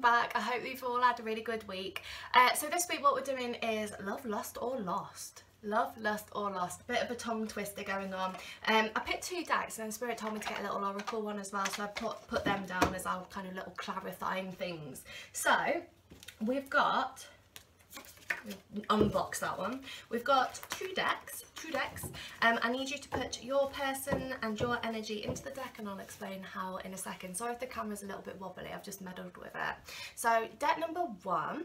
back. I hope you've all had a really good week. Uh, so this week what we're doing is Love, Lust or Lost. Love, Lust or Lost. Bit of a tongue twister going on. Um, I picked two decks and Spirit told me to get a little Oracle one as well so I put, put them down as our kind of little clarifying things. So we've got unbox that one. We've got two decks, two decks. Um, I need you to put your person and your energy into the deck and I'll explain how in a second. Sorry if the camera's a little bit wobbly, I've just meddled with it. So deck number one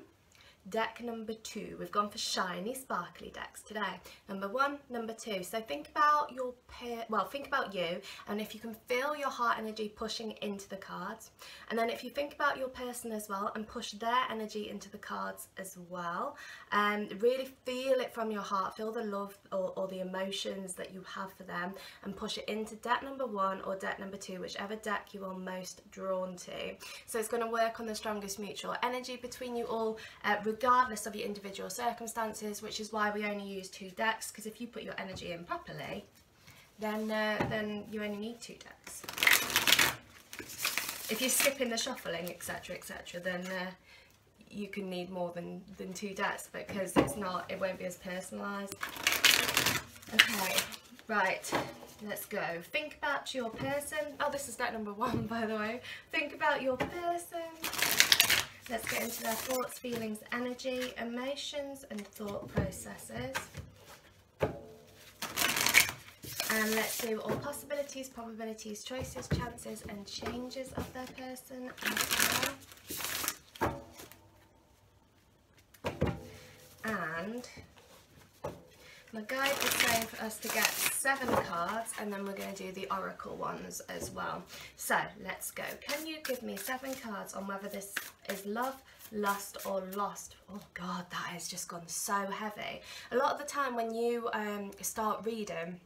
Deck number two, we've gone for shiny, sparkly decks today. Number one, number two. So think about your pair, well, think about you, and if you can feel your heart energy pushing into the cards. And then if you think about your person as well and push their energy into the cards as well, and um, really feel it from your heart, feel the love or, or the emotions that you have for them, and push it into deck number one or deck number two, whichever deck you are most drawn to. So it's going to work on the strongest mutual energy between you all, uh, regardless of your individual circumstances, which is why we only use two decks, because if you put your energy in properly, then, uh, then you only need two decks. If you're skipping the shuffling, etc, etc, then uh, you can need more than, than two decks because it's not, it won't be as personalised. Okay, right, let's go. Think about your person. Oh, this is deck number one, by the way. Think about your person. Let's get into their thoughts, feelings, energy, emotions and thought processes. And let's do all possibilities, probabilities, choices, chances and changes of their person as well. And my guide is saying for us to get seven cards and then we're going to do the oracle ones as well. So let's go. Can you give me seven cards on whether this is love, lust or lost? Oh God, that has just gone so heavy. A lot of the time when you um, start reading,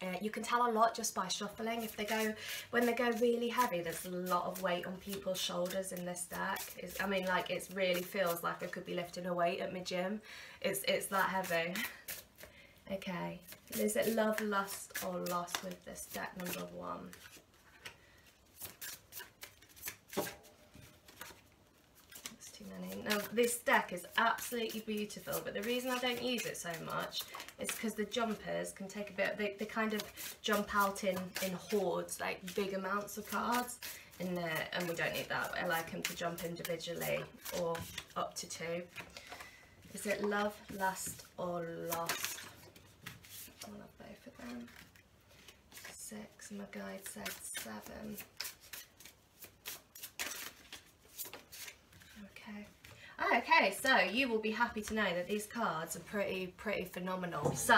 uh, you can tell a lot just by shuffling. If they go, when they go really heavy, there's a lot of weight on people's shoulders in this deck. It's, I mean, like, it really feels like I could be lifting a weight at my gym. It's, it's that heavy. Okay, is it love, lust or lost with this deck number one? That's too many. Now this deck is absolutely beautiful but the reason I don't use it so much is because the jumpers can take a bit, they, they kind of jump out in, in hordes, like big amounts of cards in there and we don't need that. I like them to jump individually or up to two. Is it love, lust or lost? I'll have both of them. My guide said seven. Okay. Oh, okay, so you will be happy to know that these cards are pretty, pretty phenomenal. So,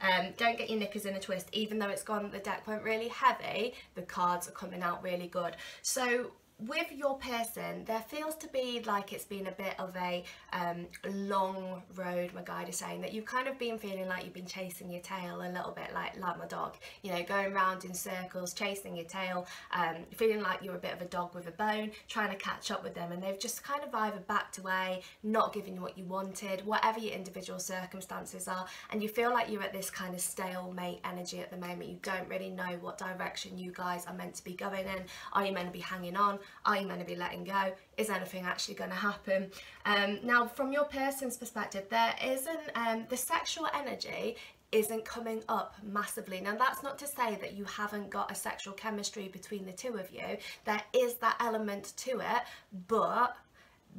um, don't get your knickers in a twist. Even though it's gone, the deck went really heavy, the cards are coming out really good. So, with your person, there feels to be like it's been a bit of a um, long road, my guide is saying, that you've kind of been feeling like you've been chasing your tail a little bit like, like my dog, you know, going around in circles, chasing your tail, um, feeling like you're a bit of a dog with a bone, trying to catch up with them and they've just kind of either backed away, not giving you what you wanted, whatever your individual circumstances are, and you feel like you're at this kind of stalemate energy at the moment. You don't really know what direction you guys are meant to be going in. Are you meant to be hanging on? Are you going to be letting go? Is anything actually going to happen? Um, now, from your person's perspective, there isn't, um, the sexual energy isn't coming up massively. Now that's not to say that you haven't got a sexual chemistry between the two of you. There is that element to it, but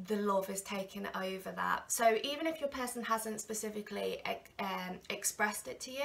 the love is taking over that. So even if your person hasn't specifically um, expressed it to you,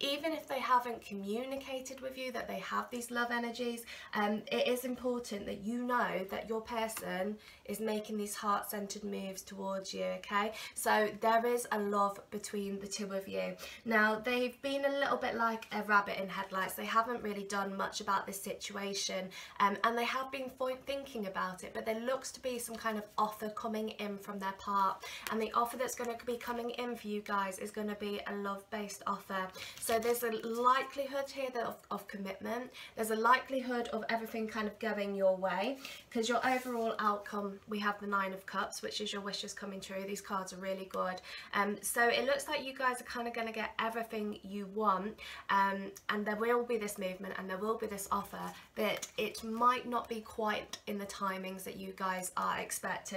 even if they haven't communicated with you that they have these love energies, um, it is important that you know that your person is making these heart-centered moves towards you, okay? So there is a love between the two of you. Now, they've been a little bit like a rabbit in headlights. They haven't really done much about this situation um, and they have been thinking about it, but there looks to be some kind of offer coming in from their part. And the offer that's going to be coming in for you guys is going to be a love-based offer. So there's a likelihood here of, of commitment. There's a likelihood of everything kind of going your way. Because your overall outcome we have the nine of cups which is your wishes coming true. These cards are really good. Um so it looks like you guys are kind of going to get everything you want. Um and there will be this movement and there will be this offer but it might not be quite in the timings that you guys are expecting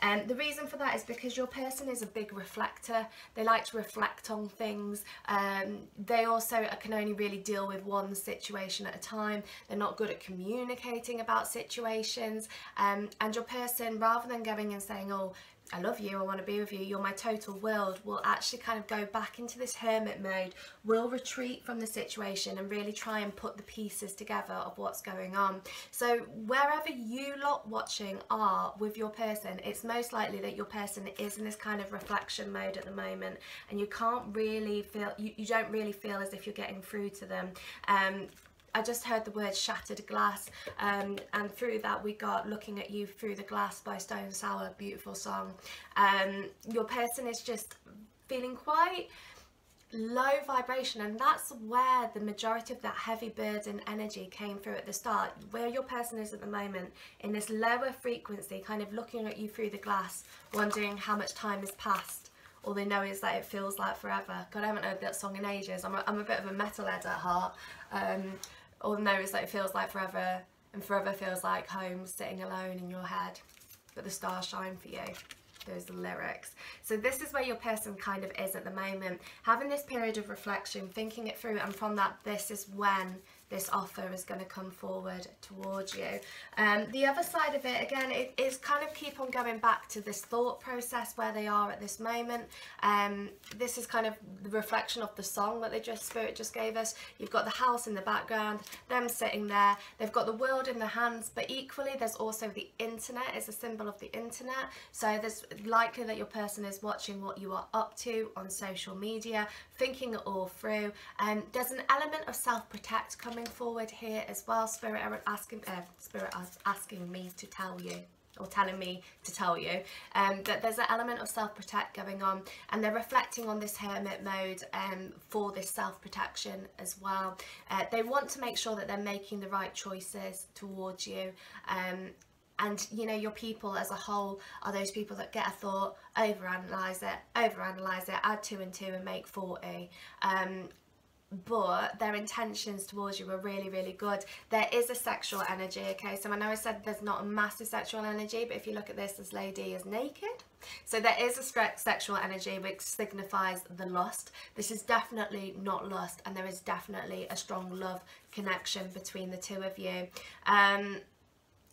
and um, the reason for that is because your person is a big reflector. They like to reflect on things. Um, they also can only really deal with one situation at a time. They're not good at communicating about situations. Um, and your person rather than going and saying oh I love you, I want to be with you, you're my total world, will actually kind of go back into this hermit mode, will retreat from the situation and really try and put the pieces together of what's going on. So wherever you lot watching are with your person, it's most likely that your person is in this kind of reflection mode at the moment and you can't really feel, you, you don't really feel as if you're getting through to them. Um, I just heard the word shattered glass um, and through that we got Looking at You Through the Glass by Stone Sour, beautiful song. Um, your person is just feeling quite low vibration and that's where the majority of that heavy burden energy came through at the start. Where your person is at the moment in this lower frequency kind of looking at you through the glass wondering how much time has passed. All they know is that it feels like forever. God i haven't heard that song in ages. I'm a, I'm a bit of a metalhead at heart. Um, all I know that it feels like forever and forever feels like home sitting alone in your head but the stars shine for you those lyrics. So this is where your person kind of is at the moment having this period of reflection thinking it through and from that this is when this offer is going to come forward towards you. Um, the other side of it, again, it is kind of keep on going back to this thought process where they are at this moment. Um, this is kind of the reflection of the song that they just Spirit just gave us. You've got the house in the background, them sitting there. They've got the world in their hands, but equally there's also the internet is a symbol of the internet. So there's likely that your person is watching what you are up to on social media, thinking it all through. Um, there's an element of self-protect coming coming forward here as well. Spirit asking, uh, Spirit asking me to tell you or telling me to tell you um, that there's an element of self-protect going on and they're reflecting on this hermit mode um, for this self-protection as well. Uh, they want to make sure that they're making the right choices towards you um, and you know your people as a whole are those people that get a thought overanalyze it overanalyze it add two and two and make 40 um, but their intentions towards you are really really good. There is a sexual energy okay? So I know I said there's not a massive sexual energy but if you look at this this lady is naked. So there is a sexual energy which signifies the lust. This is definitely not lust and there is definitely a strong love connection between the two of you. Um,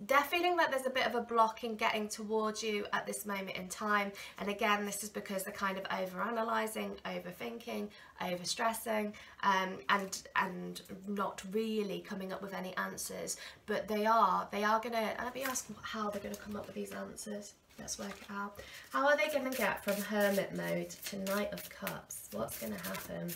they're feeling like there's a bit of a block in getting towards you at this moment in time. And again this is because they're kind of over analyzing overthinking overstressing, um, and and not really coming up with any answers. But they are they are gonna let me ask how they're gonna come up with these answers. Let's work it out. How are they gonna get from hermit mode to knight of cups? What's gonna happen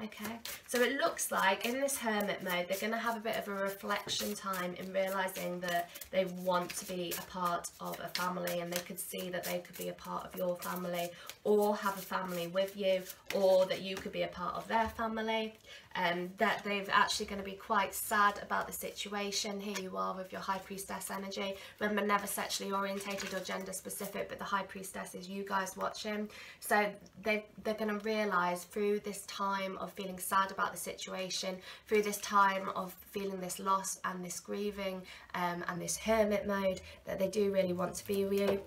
Okay, so it looks like in this hermit mode, they're going to have a bit of a reflection time in realising that they want to be a part of a family and they could see that they could be a part of your family or have a family with you or that you could be a part of their family um, that they're actually going to be quite sad about the situation. Here you are with your High Priestess energy. Remember, never sexually orientated or gender specific, but the High Priestess is you guys watching. So they, they're going to realise through this time of feeling sad about the situation, through this time of feeling this loss and this grieving um, and this hermit mode, that they do really want to be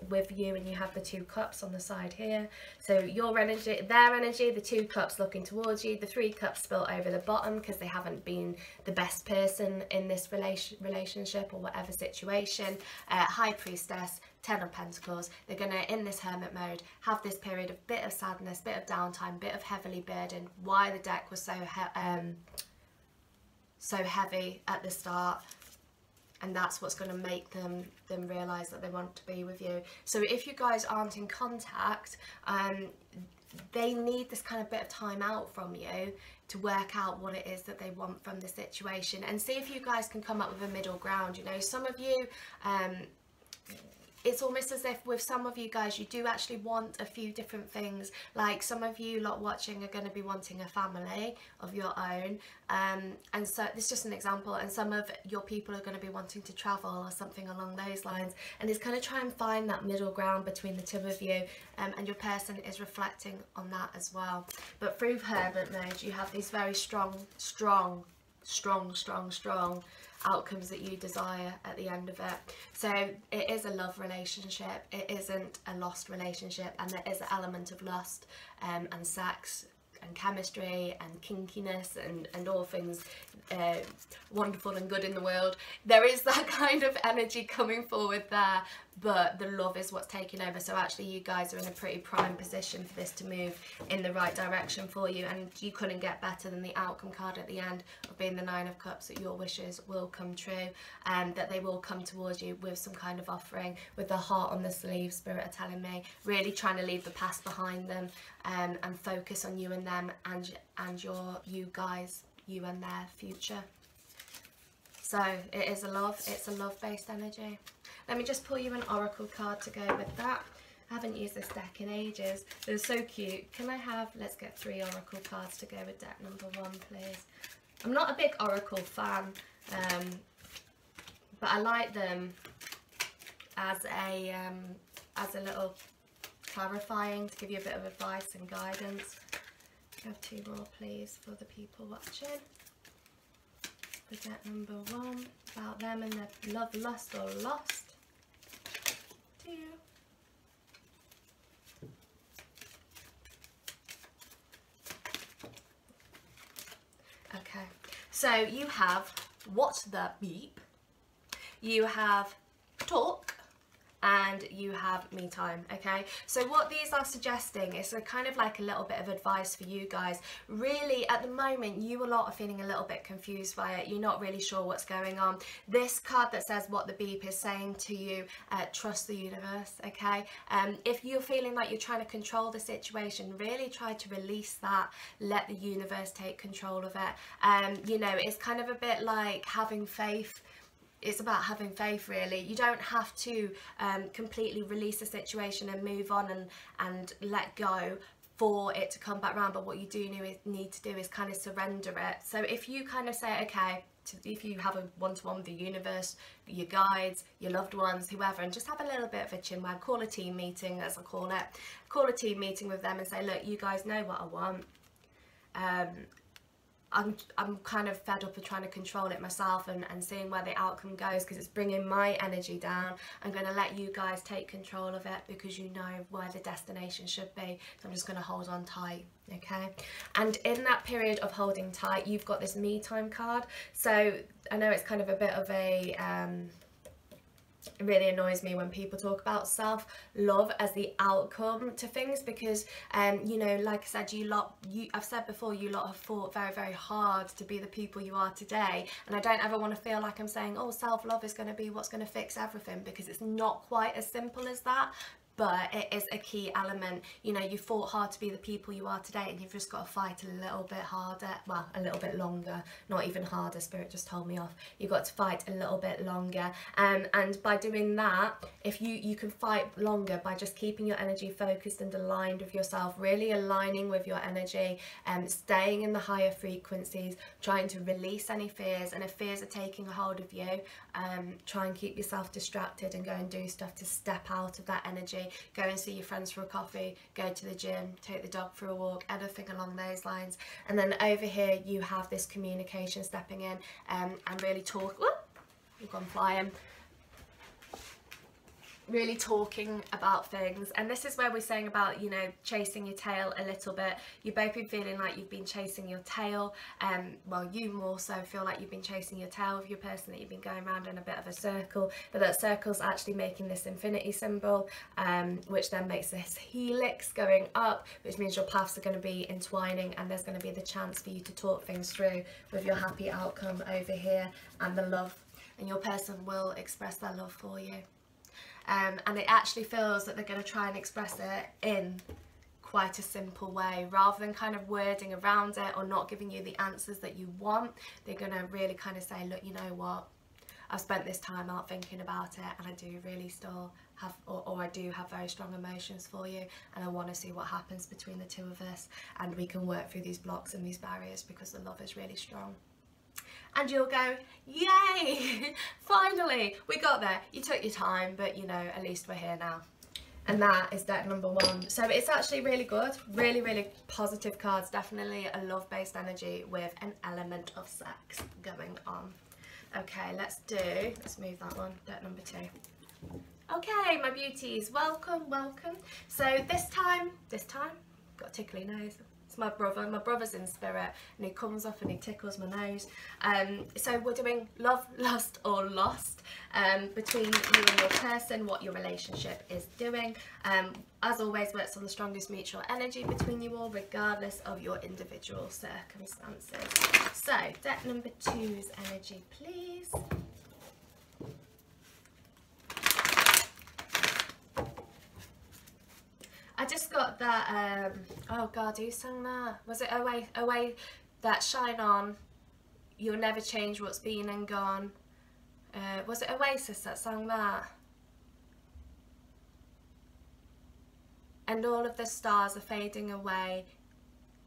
with you, and you have the two cups on the side here. So your energy, their energy, the two cups looking towards you, the three cups spilt over the bottom because they haven't been the best person in this relation relationship or whatever situation. Uh, High Priestess, Ten of Pentacles, they're going to, in this hermit mode, have this period of bit of sadness, bit of downtime, bit of heavily burdened. Why the deck was so, um, so heavy at the start and that's what's going to make them them realize that they want to be with you so if you guys aren't in contact um, they need this kind of bit of time out from you to work out what it is that they want from the situation and see if you guys can come up with a middle ground. You know some of you um, it's almost as if with some of you guys you do actually want a few different things. Like some of you lot watching are going to be wanting a family of your own. Um, and so this is just an example and some of your people are going to be wanting to travel or something along those lines. And it's kind of try and find that middle ground between the two of you um, and your person is reflecting on that as well. But through hermit mode you have these very strong strong strong strong strong outcomes that you desire at the end of it. So it is a love relationship, it isn't a lost relationship, and there is an element of lust um, and sex and chemistry and kinkiness and, and all things uh, wonderful and good in the world. There is that kind of energy coming forward there, but the love is what's taking over. So actually you guys are in a pretty prime position for this to move in the right direction for you and you couldn't get better than the outcome card at the end of being the Nine of Cups that your wishes will come true and that they will come towards you with some kind of offering with the heart on the sleeve, Spirit are telling me, really trying to leave the past behind them um, and focus on you and them and, and your you guys you and their future. So it is a love, it's a love based energy. Let me just pull you an oracle card to go with that. I haven't used this deck in ages. They're so cute. Can I have, let's get three oracle cards to go with deck number one, please. I'm not a big oracle fan, um, but I like them as a, um, as a little clarifying to give you a bit of advice and guidance. Have two more please for the people watching. Forget number one about them and their love, lust or lost. Two. Okay, so you have what the beep, you have talk, and you have me time okay? So what these are suggesting is a kind of like a little bit of advice for you guys. Really at the moment you a lot are feeling a little bit confused by it. You're not really sure what's going on. This card that says what the beep is saying to you uh, trust the universe okay? Um, if you're feeling like you're trying to control the situation really try to release that. Let the universe take control of it. Um, you know it's kind of a bit like having faith it's about having faith really. You don't have to um, completely release the situation and move on and and let go for it to come back around but what you do need to do is kind of surrender it. So if you kind of say okay to, if you have a one-to-one with the universe your guides your loved ones whoever and just have a little bit of a chin wag call a team meeting as I call it call a team meeting with them and say look you guys know what I want. Um, I'm, I'm kind of fed up of trying to control it myself and, and seeing where the outcome goes because it's bringing my energy down. I'm going to let you guys take control of it because you know where the destination should be. So I'm just going to hold on tight, okay? And in that period of holding tight, you've got this me time card. So I know it's kind of a bit of a... Um, it really annoys me when people talk about self-love as the outcome to things because um you know like I said you lot you I've said before you lot have fought very very hard to be the people you are today. And I don't ever want to feel like I'm saying oh self-love is going to be what's going to fix everything because it's not quite as simple as that but it is a key element. You know, you fought hard to be the people you are today and you've just got to fight a little bit harder, well, a little bit longer, not even harder, Spirit just told me off. You've got to fight a little bit longer. Um, and by doing that, if you, you can fight longer by just keeping your energy focused and aligned with yourself, really aligning with your energy, and um, staying in the higher frequencies, trying to release any fears. And if fears are taking a hold of you, um, try and keep yourself distracted and go and do stuff to step out of that energy go and see your friends for a coffee, go to the gym, take the dog for a walk, anything along those lines. And then over here you have this communication stepping in um, and really talk, whoop, you've gone flying, really talking about things. And this is where we're saying about you know chasing your tail a little bit. You've both been feeling like you've been chasing your tail um well you more so feel like you've been chasing your tail with your person that you've been going around in a bit of a circle. But that circle's actually making this infinity symbol um which then makes this helix going up which means your paths are going to be entwining and there's going to be the chance for you to talk things through with your happy outcome over here and the love. And your person will express their love for you um, and it actually feels that they're going to try and express it in quite a simple way. Rather than kind of wording around it or not giving you the answers that you want they're going to really kind of say look you know what? I've spent this time out thinking about it and I do really still have or, or I do have very strong emotions for you and I want to see what happens between the two of us and we can work through these blocks and these barriers because the love is really strong and you'll go yay! Finally we got there. You took your time but you know at least we're here now. And that is deck number one. So it's actually really good. Really really positive cards. Definitely a love based energy with an element of sex going on. Okay let's do let's move that one deck number two. Okay my beauties. Welcome welcome. So this time this time got a tickly nose it's my brother. My brother's in spirit and he comes up and he tickles my nose. Um, so we're doing love, lust or lost um, between you and your person, what your relationship is doing. Um, as always, works on the strongest mutual energy between you all, regardless of your individual circumstances. So, deck number two's energy, please. I just got that, um, oh God, who sang that? Was it Away, Away, that Shine On, You'll Never Change What's Been and Gone. Uh, was it Oasis that sang that? And all of the stars are fading away.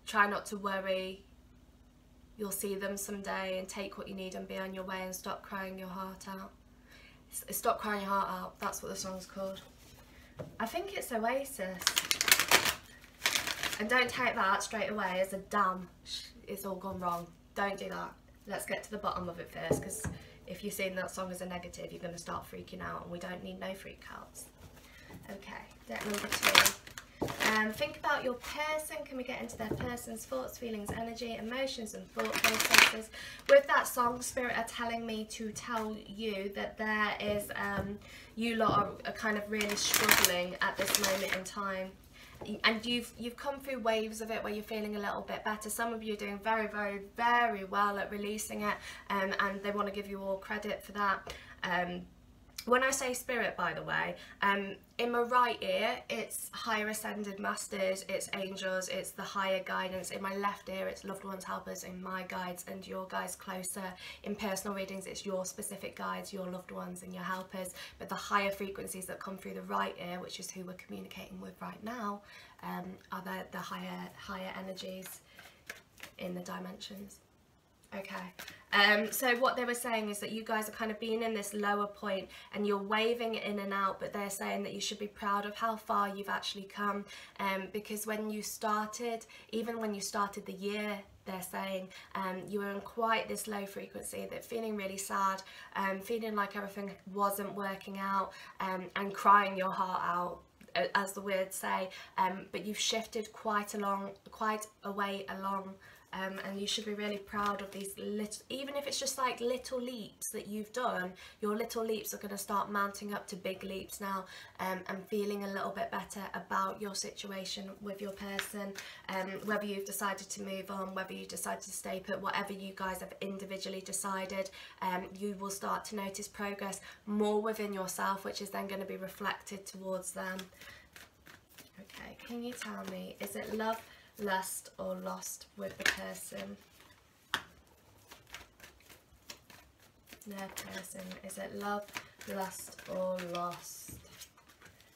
Try not to worry. You'll see them someday and take what you need and be on your way and stop crying your heart out. Stop crying your heart out. That's what the song's called. I think it's Oasis. And don't take that straight away as a damn, it's all gone wrong. Don't do that. Let's get to the bottom of it first because if you're seeing that song as a negative, you're going to start freaking out and we don't need no freak outs. Okay, deck number two. Um, think about your person. Can we get into their person's thoughts, feelings, energy, emotions, and thought processes? With that song, Spirit are telling me to tell you that there is, um, you lot are, are kind of really struggling at this moment in time and you've you've come through waves of it where you're feeling a little bit better some of you are doing very very very well at releasing it um, and they want to give you all credit for that um, when I say spirit, by the way, um, in my right ear, it's higher ascended masters, it's angels, it's the higher guidance. In my left ear, it's loved ones, helpers, and my guides and your guides closer. In personal readings, it's your specific guides, your loved ones, and your helpers. But the higher frequencies that come through the right ear, which is who we're communicating with right now, um, are the, the higher higher energies in the dimensions. Okay. Um, so what they were saying is that you guys are kind of being in this lower point and you're waving in and out, but they're saying that you should be proud of how far you've actually come. Um, because when you started, even when you started the year, they're saying um, you were in quite this low frequency, that feeling really sad, um, feeling like everything wasn't working out, um, and crying your heart out as the words say um, but you've shifted quite along quite a way along um, and you should be really proud of these little even if it's just like little leaps that you've done your little leaps are going to start mounting up to big leaps now um, and feeling a little bit better about your situation with your person um, whether you've decided to move on whether you decided to stay put whatever you guys have individually decided um, you will start to notice progress more within yourself which is then going to be reflected towards them. Okay can you tell me is it love lust or lost with the person. Their person. Is it love, lust or lost?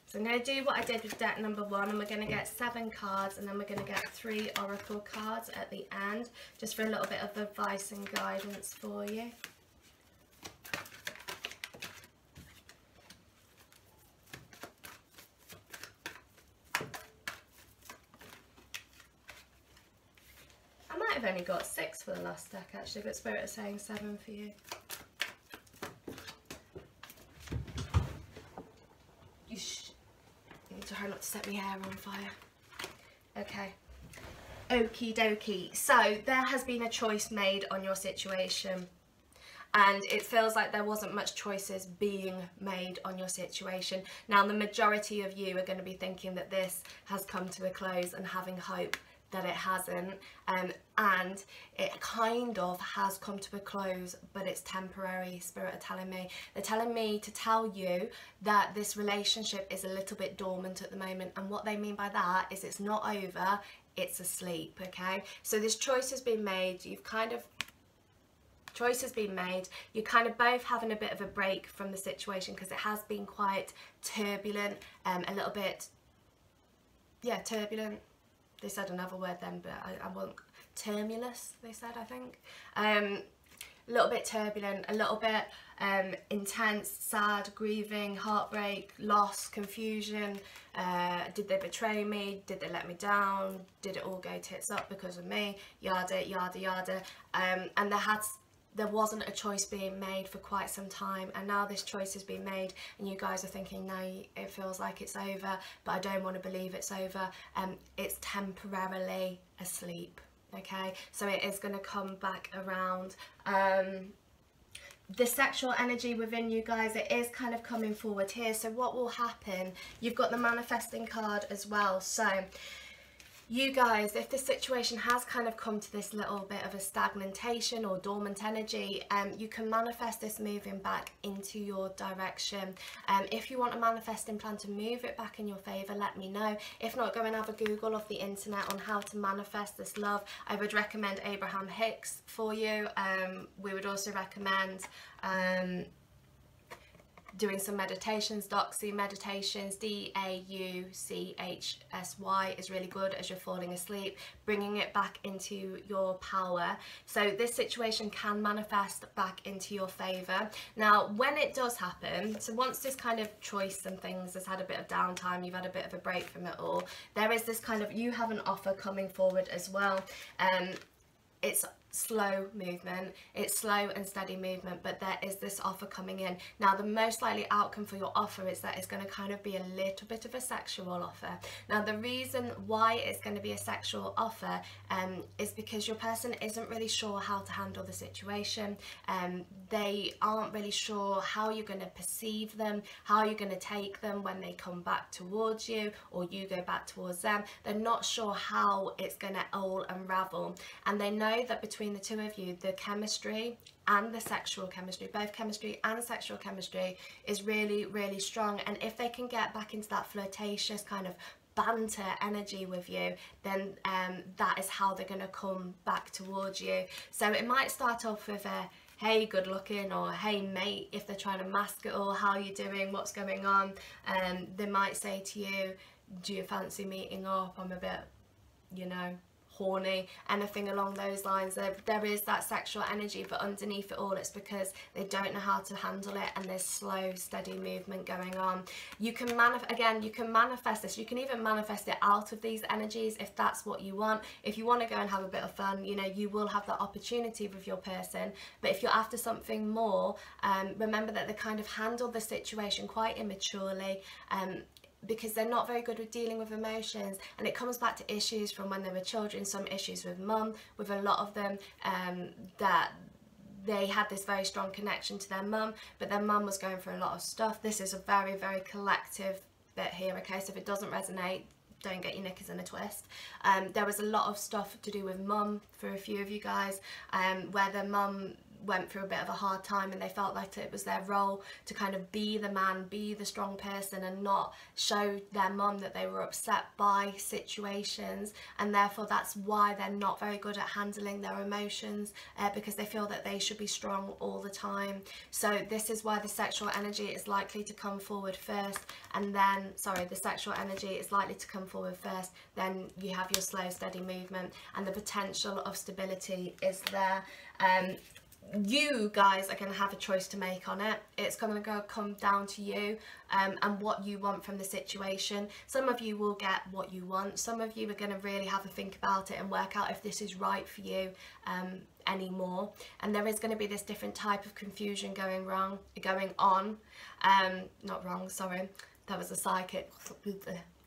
So I'm going to do what I did with deck number one and we're going to get seven cards and then we're going to get three oracle cards at the end just for a little bit of advice and guidance for you. I've only got six for the last deck actually, but Spirit is saying seven for you. You sh need to not to set my hair on fire. Okay. Okie dokie. So there has been a choice made on your situation and it feels like there wasn't much choices being made on your situation. Now the majority of you are going to be thinking that this has come to a close and having hope that it hasn't um, and it kind of has come to a close but it's temporary spirit are telling me. They're telling me to tell you that this relationship is a little bit dormant at the moment and what they mean by that is it's not over it's asleep okay? So this choice has been made you've kind of choice has been made. You're kind of both having a bit of a break from the situation because it has been quite turbulent um, a little bit yeah turbulent they said another word then, but I, I won't. Tumulus, they said, I think. Um, a little bit turbulent, a little bit um, intense, sad, grieving, heartbreak, loss, confusion. Uh, did they betray me? Did they let me down? Did it all go tits up because of me? Yada, yada, yada. Um, and there had there wasn't a choice being made for quite some time and now this choice has been made and you guys are thinking no it feels like it's over but I don't want to believe it's over um, it's temporarily asleep okay? So it is going to come back around. Um, the sexual energy within you guys it is kind of coming forward here. So what will happen? You've got the manifesting card as well. So you guys, if the situation has kind of come to this little bit of a stagnation or dormant energy, um, you can manifest this moving back into your direction. Um, if you want a manifesting plan to move it back in your favour, let me know. If not, go and have a Google of the internet on how to manifest this love. I would recommend Abraham Hicks for you. Um, we would also recommend um, doing some meditations, Dauchsy meditations, D-A-U-C-H-S-Y is really good as you're falling asleep, bringing it back into your power. So this situation can manifest back into your favour. Now, when it does happen, so once this kind of choice and things has had a bit of downtime, you've had a bit of a break from it all, there is this kind of, you have an offer coming forward as well. Um, it's slow movement. It's slow and steady movement but there is this offer coming in. Now the most likely outcome for your offer is that it's going to kind of be a little bit of a sexual offer. Now the reason why it's going to be a sexual offer um, is because your person isn't really sure how to handle the situation. Um, they aren't really sure how you're going to perceive them how you're going to take them when they come back towards you or you go back towards them. They're not sure how it's going to all unravel. And they know that between between the two of you, the chemistry and the sexual chemistry, both chemistry and sexual chemistry, is really, really strong. And if they can get back into that flirtatious kind of banter energy with you, then um, that is how they're going to come back towards you. So it might start off with a hey good looking or hey mate if they're trying to mask it all how are you doing what's going on and um, they might say to you do you fancy meeting up I'm a bit you know horny, anything along those lines. There, there is that sexual energy, but underneath it all, it's because they don't know how to handle it and there's slow, steady movement going on. You can manifest, again, you can manifest this. You can even manifest it out of these energies if that's what you want. If you want to go and have a bit of fun, you know, you will have that opportunity with your person. But if you're after something more, um, remember that they kind of handle the situation quite immaturely. Um, because they're not very good with dealing with emotions. And it comes back to issues from when they were children some issues with mum with a lot of them um, that they had this very strong connection to their mum but their mum was going through a lot of stuff. This is a very very collective bit here okay? So if it doesn't resonate don't get your knickers in a twist. Um, there was a lot of stuff to do with mum for a few of you guys, um, where the mum went through a bit of a hard time and they felt like it was their role to kind of be the man, be the strong person and not show their mum that they were upset by situations and therefore that's why they're not very good at handling their emotions uh, because they feel that they should be strong all the time. So this is why the sexual energy is likely to come forward first and then, sorry, the sexual energy is likely to come forward first, then you have your slow steady movement and the potential of stability is there. Um, you guys are going to have a choice to make on it. It's going to go come down to you um, and what you want from the situation. Some of you will get what you want. Some of you are going to really have a think about it and work out if this is right for you um, anymore. And there is going to be this different type of confusion going wrong, going on. Um, not wrong, sorry. That was a psychic.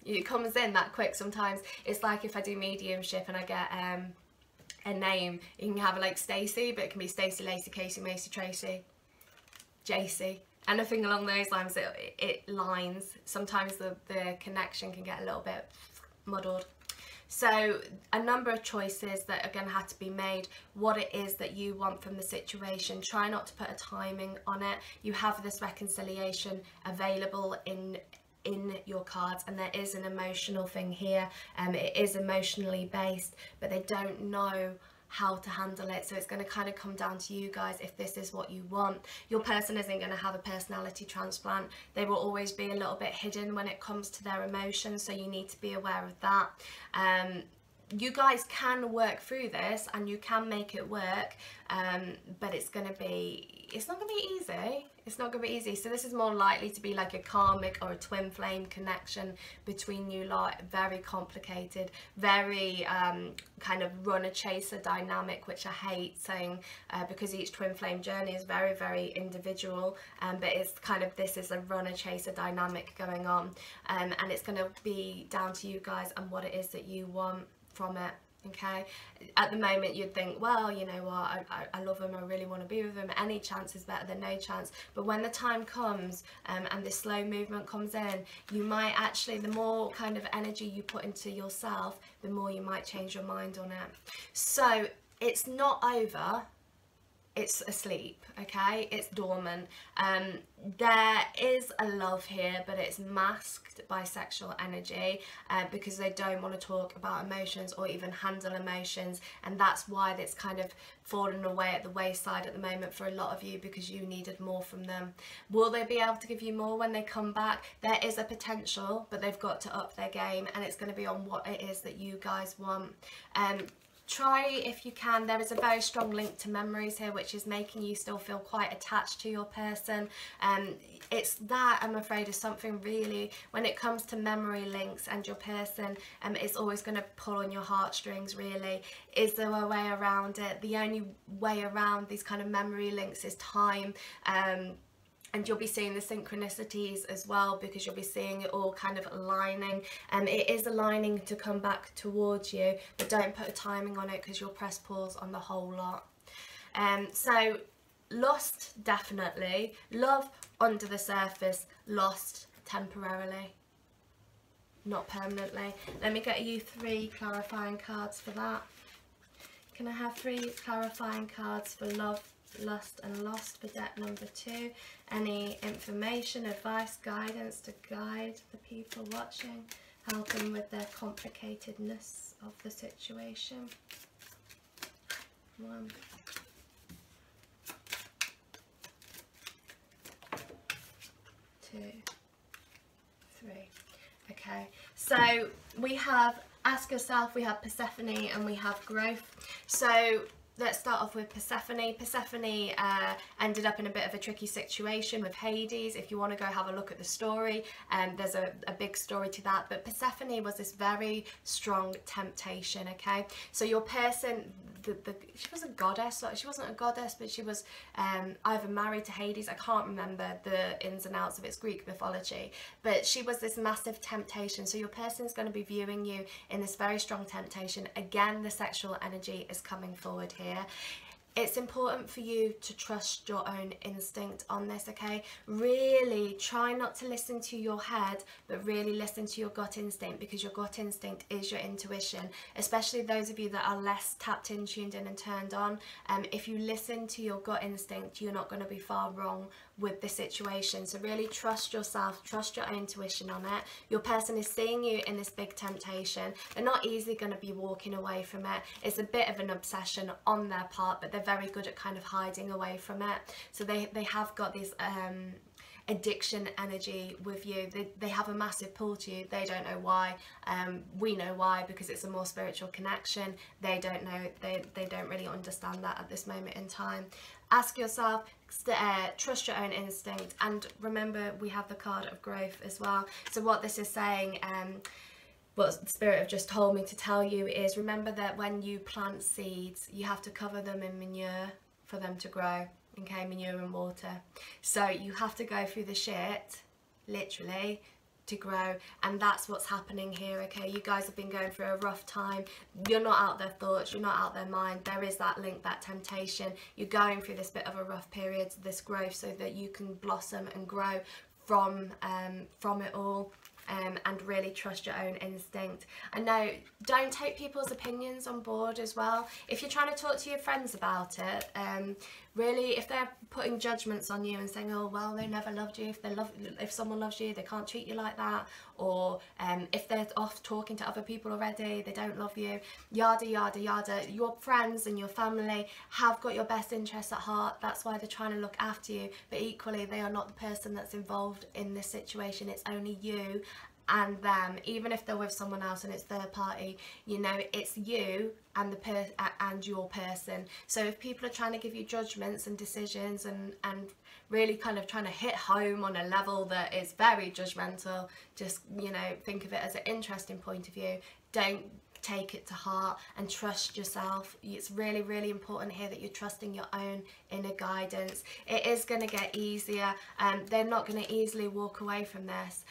It comes in that quick sometimes. It's like if I do mediumship and I get um, a name. You can have like Stacy, but it can be Stacy, Lacey, Casey, Macy, Tracy, JC. Anything along those lines, it, it lines. Sometimes the, the connection can get a little bit muddled. So a number of choices that are going to have to be made, what it is that you want from the situation. Try not to put a timing on it. You have this reconciliation available in in your cards and there is an emotional thing here. Um it is emotionally based but they don't know how to handle it. So it's going to kind of come down to you guys if this is what you want. Your person isn't going to have a personality transplant. They will always be a little bit hidden when it comes to their emotions so you need to be aware of that. Um, you guys can work through this and you can make it work um, but it's going to be it's not going to be easy it's not going to be easy. So this is more likely to be like a karmic or a twin flame connection between you lot. Very complicated very um, kind of runner chaser dynamic which I hate saying uh, because each twin flame journey is very very individual um, but it's kind of this is a runner chaser dynamic going on. Um, and it's going to be down to you guys and what it is that you want from it okay? At the moment you'd think well you know what I, I, I, love him I really want to be with him any chance is better than no chance. But when the time comes um, and this slow movement comes in you might actually the more kind of energy you put into yourself the more you might change your mind on it. So it's not over it's asleep okay? It's dormant. Um there is a love here but it's masked by sexual energy uh, because they don't want to talk about emotions or even handle emotions and that's why it's kind of fallen away at the wayside at the moment for a lot of you because you needed more from them. Will they be able to give you more when they come back? There is a potential but they've got to up their game and it's going to be on what it is that you guys want. Um try if you can. There is a very strong link to memories here which is making you still feel quite attached to your person. And um, it's that I'm afraid is something really when it comes to memory links and your person um, it's always going to pull on your heartstrings really. Is there a way around it? The only way around these kind of memory links is time. Um, and you'll be seeing the synchronicities as well because you'll be seeing it all kind of aligning. And it is aligning to come back towards you but don't put a timing on it because you'll press pause on the whole lot. Um, so lost definitely. Love under the surface. Lost temporarily. Not permanently. Let me get you three clarifying cards for that. Can I have three clarifying cards for love Lust and Lost for deck number two. Any information, advice, guidance to guide the people watching, helping with their complicatedness of the situation. One. Two. Three. Okay, so we have Ask Yourself, we have Persephone and we have Growth. So let's start off with Persephone. Persephone uh, ended up in a bit of a tricky situation with Hades. If you want to go have a look at the story, um, there's a, a big story to that. But Persephone was this very strong temptation, okay? So your person, the, the, she was a goddess, she wasn't a goddess, but she was um, either married to Hades, I can't remember the ins and outs of its Greek mythology, but she was this massive temptation. So your person's going to be viewing you in this very strong temptation. Again, the sexual energy is coming forward here it's important for you to trust your own instinct on this okay? Really try not to listen to your head but really listen to your gut instinct because your gut instinct is your intuition. Especially those of you that are less tapped in tuned in and turned on um, if you listen to your gut instinct you're not going to be far wrong with the situation. So really trust yourself, trust your intuition on it. Your person is seeing you in this big temptation. They're not easily going to be walking away from it. It's a bit of an obsession on their part, but they're very good at kind of hiding away from it. So they, they have got these um, addiction energy with you. They, they have a massive pull to you. They don't know why. Um, we know why because it's a more spiritual connection. They don't know. They, they don't really understand that at this moment in time. Ask yourself, uh, trust your own instinct and remember we have the card of growth as well. So what this is saying um, what the spirit have just told me to tell you is remember that when you plant seeds you have to cover them in manure for them to grow okay manure and water so you have to go through the shit literally to grow and that's what's happening here okay you guys have been going through a rough time you're not out their thoughts you're not out their mind there is that link that temptation you're going through this bit of a rough period this growth so that you can blossom and grow from um, from it all um, and really trust your own instinct. And know don't take people's opinions on board as well. If you're trying to talk to your friends about it, um, really, if they're putting judgments on you and saying, oh, well, they never loved you, if they love, if someone loves you, they can't treat you like that, or um, if they're off talking to other people already, they don't love you, yada, yada, yada. Your friends and your family have got your best interests at heart. That's why they're trying to look after you. But equally, they are not the person that's involved in this situation. It's only you and them even if they're with someone else and it's third party you know it's you and the per and your person. So if people are trying to give you judgments and decisions and and really kind of trying to hit home on a level that is very judgmental just you know think of it as an interesting point of view don't take it to heart and trust yourself. It's really really important here that you're trusting your own inner guidance. It is going to get easier. And um, they're not going to easily walk away from this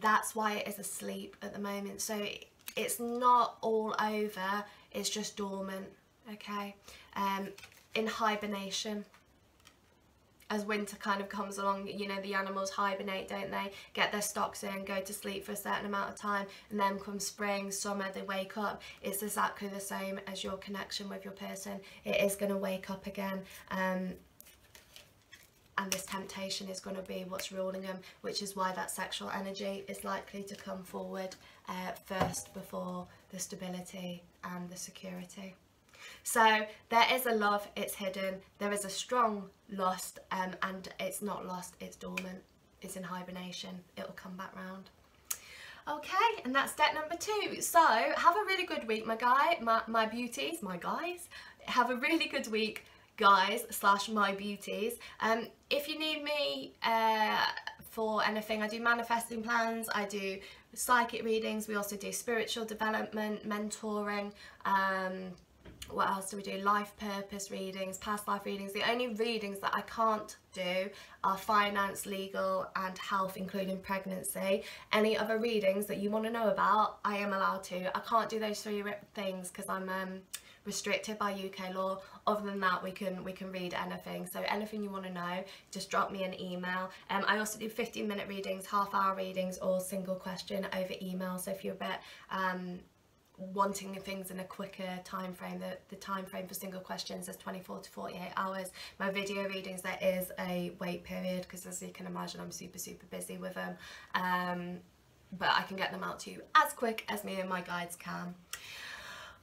that's why it is asleep at the moment. So it's not all over it's just dormant okay? Um in hibernation as winter kind of comes along you know the animals hibernate don't they? Get their stocks in go to sleep for a certain amount of time and then come spring summer they wake up. It's exactly the same as your connection with your person. It is going to wake up again. Um and this temptation is going to be what's ruling them which is why that sexual energy is likely to come forward uh, first before the stability and the security. So there is a love it's hidden. There is a strong lust um, and it's not lost it's dormant. It's in hibernation. It'll come back round. Okay and that's step number two. So have a really good week my guy my, my beauties my guys. Have a really good week guys slash my beauties. Um if you need me uh for anything i do manifesting plans i do psychic readings we also do spiritual development mentoring um what else do we do? Life purpose readings past life readings. The only readings that i can't do are finance legal and health including pregnancy. Any other readings that you want to know about i am allowed to. I can't do those three things because i'm um restricted by UK law. Other than that, we can we can read anything. So anything you want to know, just drop me an email. Um, I also do 15 minute readings, half hour readings, or single question over email. So if you're a bit um, wanting things in a quicker time frame the, the time frame for single questions is 24 to 48 hours my video readings there is a wait period because as you can imagine I'm super super busy with them um, but I can get them out to you as quick as me and my guides can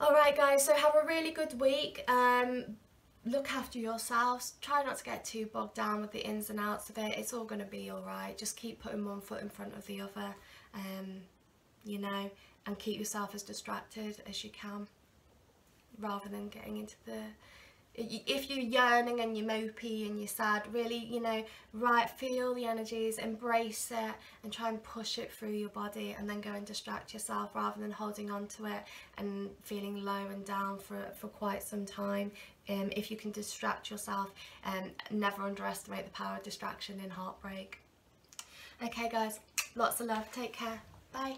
Alright guys, so have a really good week. Um, look after yourselves. Try not to get too bogged down with the ins and outs of it. It's all going to be alright. Just keep putting one foot in front of the other, um, you know, and keep yourself as distracted as you can rather than getting into the if you're yearning and you're mopey and you're sad, really, you know, right, feel the energies, embrace it and try and push it through your body and then go and distract yourself rather than holding on to it and feeling low and down for, for quite some time. Um, if you can distract yourself, um, never underestimate the power of distraction in heartbreak. Okay guys, lots of love, take care, bye.